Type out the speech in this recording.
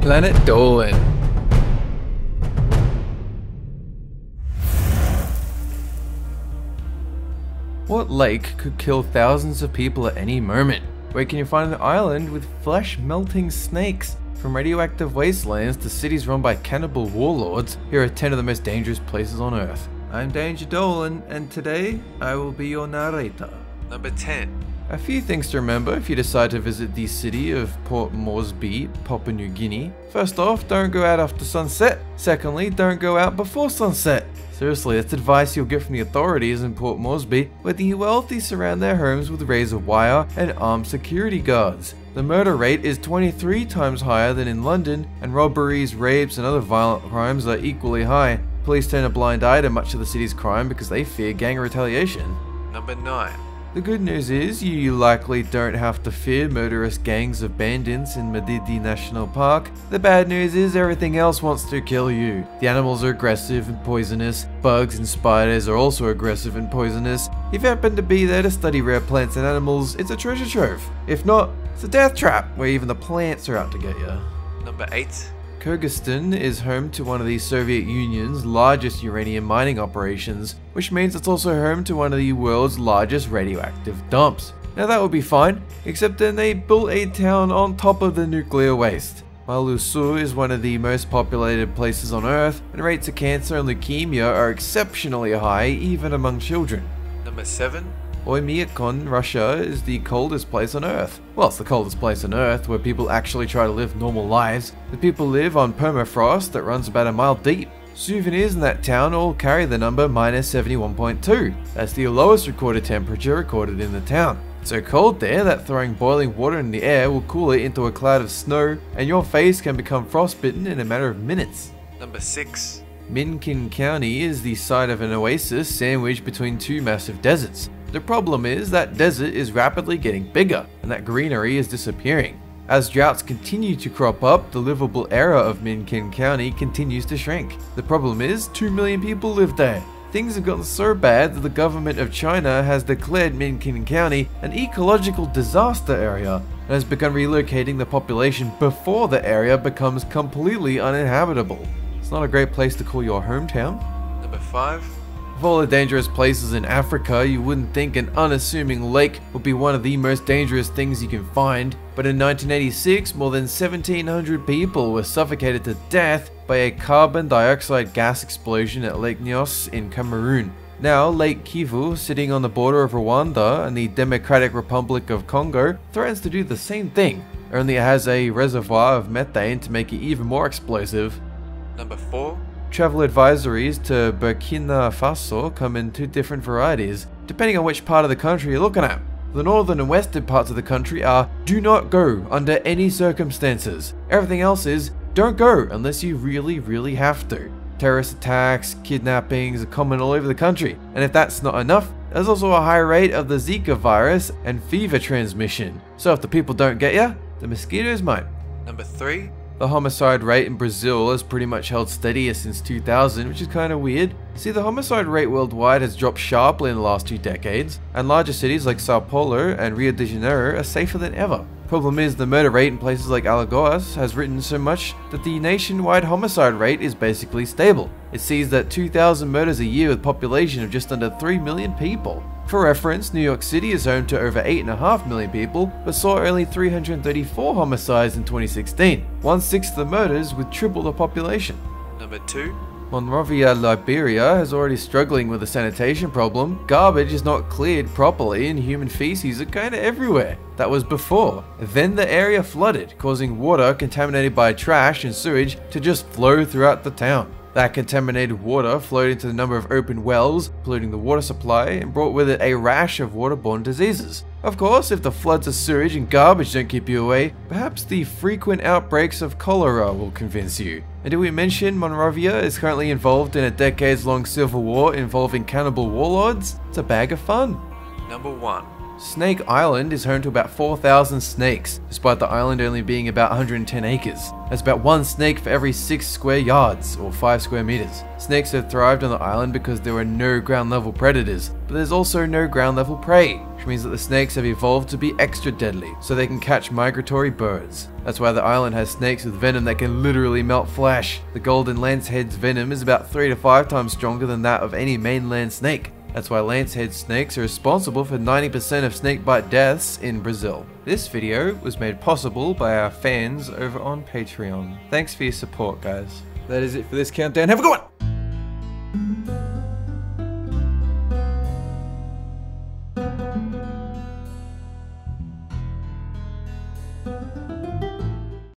Planet Dolan. What lake could kill thousands of people at any moment? Where can you find an island with flesh melting snakes? From radioactive wastelands to cities run by cannibal warlords, here are 10 of the most dangerous places on Earth. I'm Danger Dolan, and today I will be your narrator. Number 10. A few things to remember if you decide to visit the city of Port Moresby, Papua New Guinea. First off, don't go out after sunset. Secondly, don't go out before sunset. Seriously, that's advice you'll get from the authorities in Port Moresby, where the wealthy surround their homes with razor wire and armed security guards. The murder rate is 23 times higher than in London, and robberies, rapes, and other violent crimes are equally high. Police turn a blind eye to much of the city's crime because they fear gang retaliation. Number 9. The good news is you likely don't have to fear murderous gangs of bandits in Madidi National Park. The bad news is everything else wants to kill you. The animals are aggressive and poisonous, bugs and spiders are also aggressive and poisonous. If you happen to be there to study rare plants and animals, it's a treasure trove. If not, it's a death trap where even the plants are out to get you. Number 8. Kyrgyzstan is home to one of the Soviet Union's largest uranium mining operations, which means it's also home to one of the world's largest radioactive dumps. Now that would be fine, except then they built a town on top of the nuclear waste. Mailuu-Suu is one of the most populated places on Earth, and rates of cancer and leukemia are exceptionally high even among children. Number 7. Oymyakon, Russia is the coldest place on Earth. Well, it's the coldest place on Earth where people actually try to live normal lives. The people live on permafrost that runs about a mile deep. Souvenirs in that town all carry the number minus 71.2. That's the lowest recorded temperature recorded in the town. It's so cold there that throwing boiling water in the air will cool it into a cloud of snow, and your face can become frostbitten in a matter of minutes. Number 6. Minkin County is the site of an oasis sandwiched between two massive deserts. The problem is that desert is rapidly getting bigger, and that greenery is disappearing. As droughts continue to crop up, the livable area of Minkin County continues to shrink. The problem is, 2 million people live there. Things have gotten so bad that the government of China has declared Minkin County an ecological disaster area and has begun relocating the population before the area becomes completely uninhabitable. It's not a great place to call your hometown. Number 5. Of all the dangerous places in Africa, you wouldn't think an unassuming lake would be one of the most dangerous things you can find, but in 1986, more than 1700 people were suffocated to death by a carbon dioxide gas explosion at Lake Nyos in Cameroon. Now, Lake Kivu, sitting on the border of Rwanda and the Democratic Republic of Congo, threatens to do the same thing, only it has a reservoir of methane to make it even more explosive. Number 4. Travel advisories to Burkina Faso come in two different varieties, depending on which part of the country you're looking at. The northern and western parts of the country are do not go under any circumstances. Everything else is don't go unless you really, really have to. Terrorist attacks, kidnappings are common all over the country, and if that's not enough, there's also a high rate of the Zika virus and fever transmission. So if the people don't get you, the mosquitoes might. Number 3. The homicide rate in Brazil has pretty much held steady since 2000, which is kind of weird. See, the homicide rate worldwide has dropped sharply in the last two decades, and larger cities like Sao Paulo and Rio de Janeiro are safer than ever. Problem is, the murder rate in places like Alagoas has risen so much that the nationwide homicide rate is basically stable. It sees that 2,000 murders a year with a population of just under 3 million people. For reference, New York City is home to over 8.5 million people, but saw only 334 homicides in 2016, one sixth the murders with triple the population. Number 2. Monrovia, Liberia is already struggling with a sanitation problem. Garbage is not cleared properly and human feces are kinda everywhere. That was before. Then the area flooded, causing water contaminated by trash and sewage to just flow throughout the town. That contaminated water flowed into a number of open wells, polluting the water supply, and brought with it a rash of waterborne diseases. Of course, if the floods of sewage and garbage don't keep you away, perhaps the frequent outbreaks of cholera will convince you. And did we mention Monrovia is currently involved in a decades long civil war involving cannibal warlords? It's a bag of fun. Number 1. Snake Island is home to about 4,000 snakes, despite the island only being about 110 acres. That's about one snake for every 6 square yards, or 5 square meters. Snakes have thrived on the island because there are no ground level predators, but there's also no ground level prey, which means that the snakes have evolved to be extra deadly, so they can catch migratory birds. That's why the island has snakes with venom that can literally melt flesh. The golden lancehead's venom is about 3 to 5 times stronger than that of any mainland snake. That's why lancehead snakes are responsible for 90% of snakebite deaths in Brazil. This video was made possible by our fans over on Patreon. Thanks for your support, guys. That is it for this countdown. Have a good one!